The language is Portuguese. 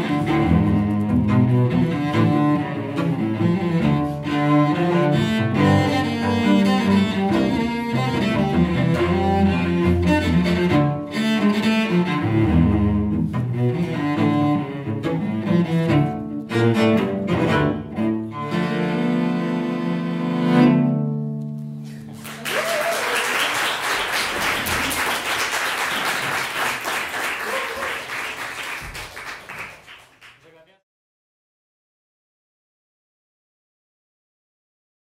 Música